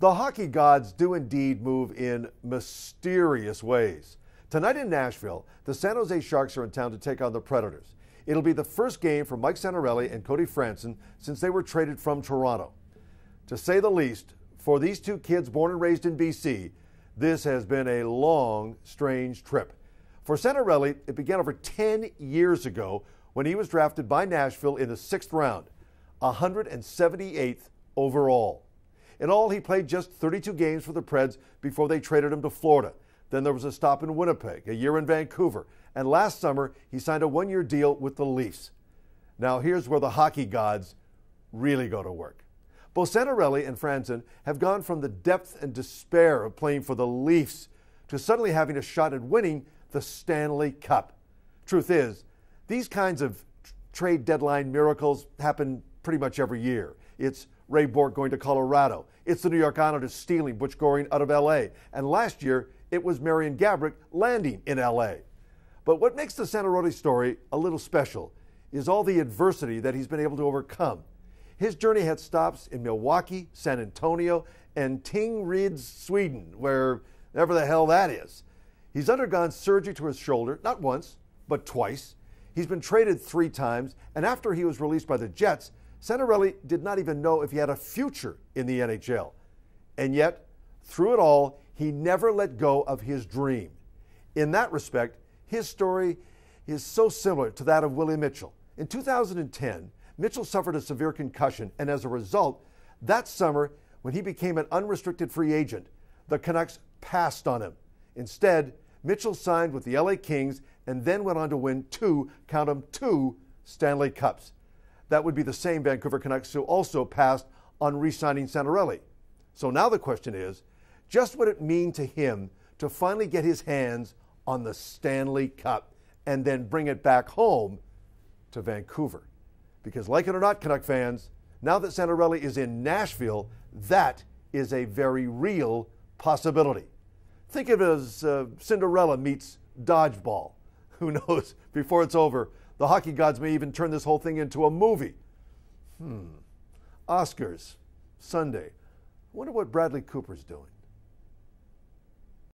The hockey gods do indeed move in mysterious ways. Tonight in Nashville, the San Jose Sharks are in town to take on the Predators. It'll be the first game for Mike Santorelli and Cody Franson since they were traded from Toronto. To say the least, for these two kids born and raised in BC, this has been a long, strange trip. For Santorelli, it began over 10 years ago when he was drafted by Nashville in the sixth round, 178th overall. In all, he played just 32 games for the Preds before they traded him to Florida. Then there was a stop in Winnipeg, a year in Vancouver, and last summer he signed a one year deal with the Leafs. Now, here's where the hockey gods really go to work. Both Santorelli and Franson have gone from the depth and despair of playing for the Leafs to suddenly having a shot at winning the Stanley Cup. Truth is, these kinds of trade deadline miracles happen pretty much every year. It's Ray Bourque going to Colorado. It's the New York Islanders stealing Butch Goring out of LA. And last year, it was Marian Gaborik landing in LA. But what makes the Santa Santorelli story a little special is all the adversity that he's been able to overcome. His journey had stops in Milwaukee, San Antonio, and Tingsryd, Sweden, wherever the hell that is. He's undergone surgery to his shoulder, not once, but twice. He's been traded three times, and after he was released by the Jets, Santorelli did not even know if he had a future in the NHL. And yet, through it all, he never let go of his dream. In that respect, his story is so similar to that of Willie Mitchell. In 2010, Mitchell suffered a severe concussion, and as a result, that summer, when he became an unrestricted free agent, the Canucks passed on him. Instead, Mitchell signed with the LA Kings and then went on to win two, count them, two Stanley Cups. That would be the same Vancouver Canucks who also passed on re signing Santorelli. So now the question is just what it mean to him to finally get his hands on the Stanley Cup and then bring it back home to Vancouver. Because, like it or not, Canuck fans, now that Santorelli is in Nashville, that is a very real possibility. Think of it as uh, Cinderella meets dodgeball. Who knows? Before it's over, the hockey gods may even turn this whole thing into a movie. Hmm. Oscars, Sunday. I wonder what Bradley Cooper's doing.